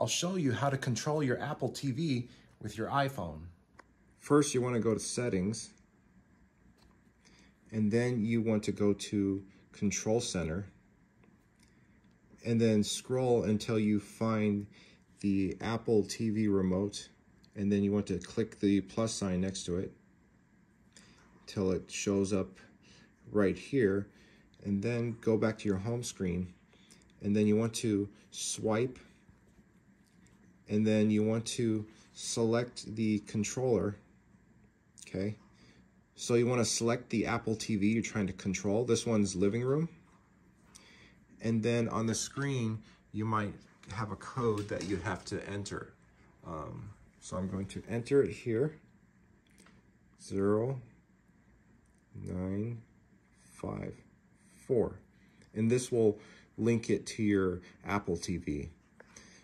I'll show you how to control your Apple TV with your iPhone. First, you want to go to settings and then you want to go to control center and then scroll until you find the Apple TV remote and then you want to click the plus sign next to it till it shows up right here and then go back to your home screen and then you want to swipe and then you want to select the controller okay? So you want to select the Apple TV you're trying to control. This one's living room. And then on the screen you might have a code that you have to enter. Um, so I'm going to enter it here. Zero nine five four. And this will link it to your Apple TV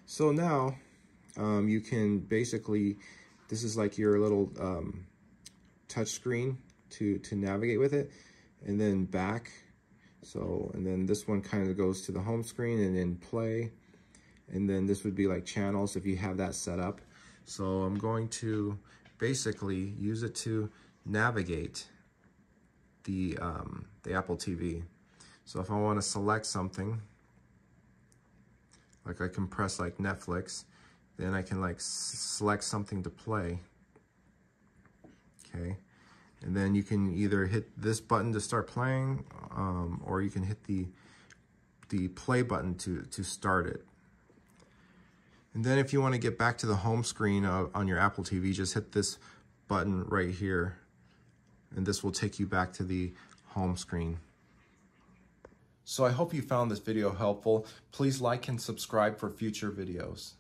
so now um, you can basically this is like your little um, touch screen to to navigate with it and then back. So and then this one kind of goes to the home screen and then play. And then this would be like channels if you have that set up. So I'm going to basically use it to navigate the, um, the Apple TV. So if I want to select something, like I can press like Netflix, then I can like select something to play. Okay. And then you can either hit this button to start playing, um, or you can hit the the play button to, to start it. And then if you want to get back to the home screen of, on your Apple TV, just hit this button right here. And this will take you back to the home screen. So I hope you found this video helpful. Please like and subscribe for future videos.